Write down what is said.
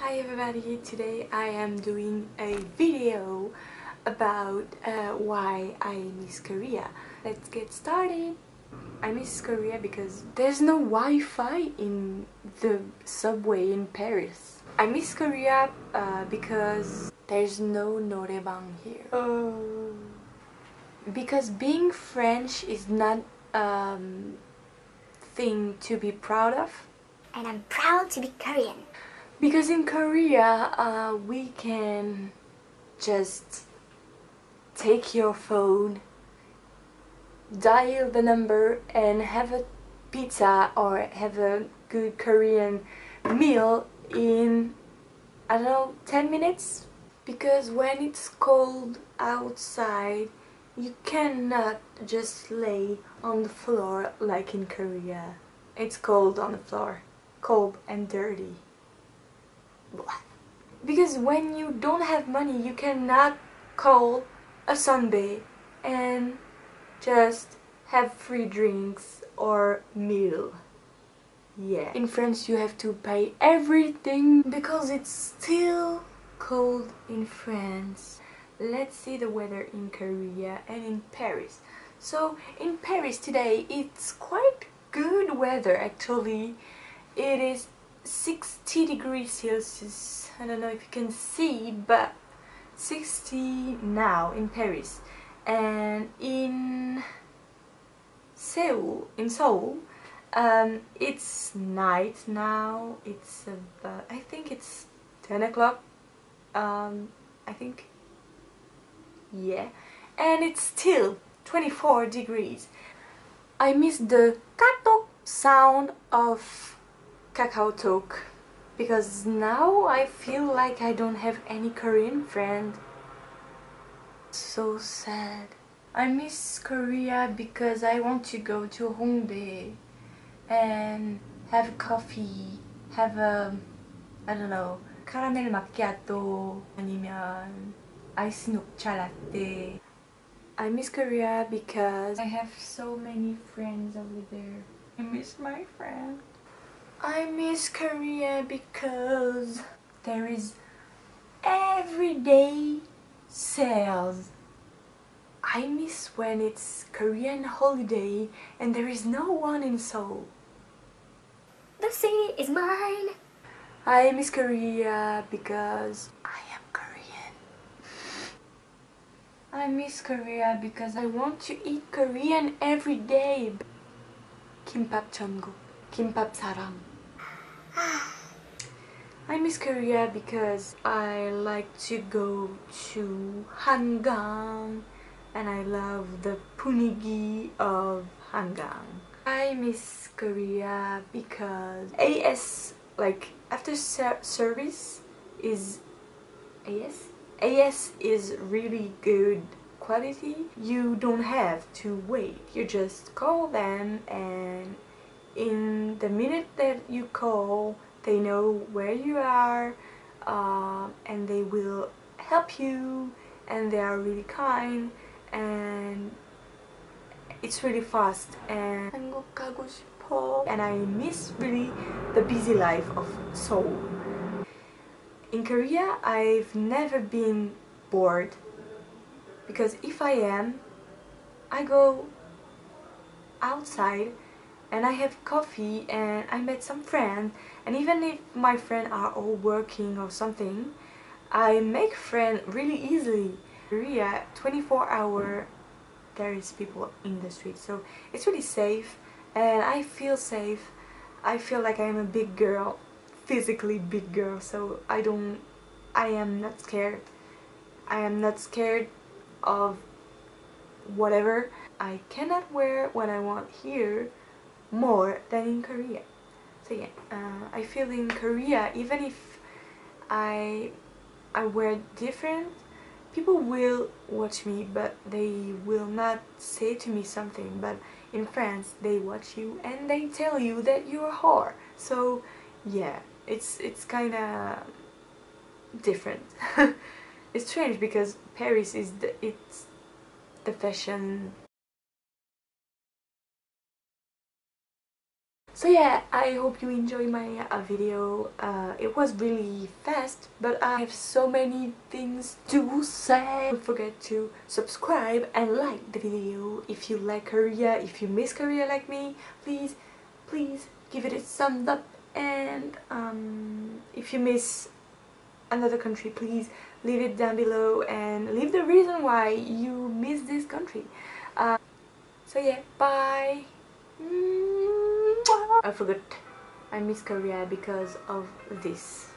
Hi everybody, today I am doing a video about uh, why I miss Korea. Let's get started. I miss Korea because there's no Wi-Fi in the subway in Paris. I miss Korea uh, because there's no noraebang here. Oh. Because being French is not um, thing to be proud of. And I'm proud to be Korean. Because in Korea, uh, we can just take your phone, dial the number, and have a pizza or have a good Korean meal in, I don't know, 10 minutes? Because when it's cold outside, you cannot just lay on the floor like in Korea. It's cold on the floor, cold and dirty. Because when you don't have money, you cannot call a sunbae and just have free drinks or meal. Yeah. In France, you have to pay everything because it's still cold in France. Let's see the weather in Korea and in Paris. So in Paris today, it's quite good weather actually. It is 60 degrees Celsius. I don't know if you can see, but 60 now in Paris. And in Seoul, in Seoul, um, it's night now. It's about, I think it's 10 o'clock. Um, I think. Yeah. And it's still 24 degrees. I miss the kato sound of KakaoTalk because now I feel like I don't have any Korean friend. So sad. I miss Korea because I want to go to Hongdae and have coffee, have a, I don't know, 카라멜 마키아토 아니면 아이스 녹차 latte. I miss Korea because I have so many friends over there. I miss my friends. I miss Korea because there is everyday sales. I miss when it's Korean holiday and there is no one in Seoul. The city is mine. I miss Korea because I am Korean. I miss Korea because I want to eat Korean every day. Kimbap 천 Kimbap sarang. I miss Korea because I like to go to Hangang and I love the punigi of Hangang. I miss Korea because AS, like after ser service is AS? AS is really good quality. You don't have to wait. You just call them and in the minute that you call they know where you are uh, and they will help you and they are really kind and it's really fast and 한국 가고 싶어 and I miss really the busy life of Seoul. In Korea, I've never been bored because if I am, I go outside and I have coffee and I met some friends and even if my friends are all working or something I make friends really easily. Korea 24 hour there is people in the street so it's really safe and I feel safe. I feel like I'm a big girl, physically big girl so I don't I am not scared. I am not scared of whatever. I cannot wear what I want here more than in Korea. So yeah, uh, I feel in Korea, even if I I wear different, people will watch me, but they will not say to me something. But in France, they watch you and they tell you that you're a whore. So yeah, it's it's kind of different. it's strange because Paris is the it's the fashion so yeah I hope you enjoy my uh, video. Uh, it was really fast but I have so many things to say. Don't forget to subscribe and like the video. If you like Korea if you miss Korea like me please please give it a thumbs up. And um, if you miss another country please leave it down below and leave the reason why you miss this country. Uh, so yeah bye I forgot. I miss Korea because of this